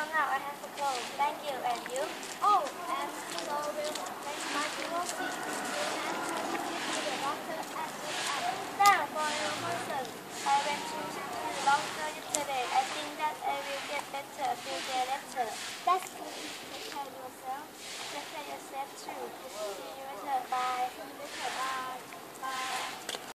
no, no, I have to close. Thank you, and you? Oh, and so we'll make my POC. Now, for your person, I went to the doctor yesterday.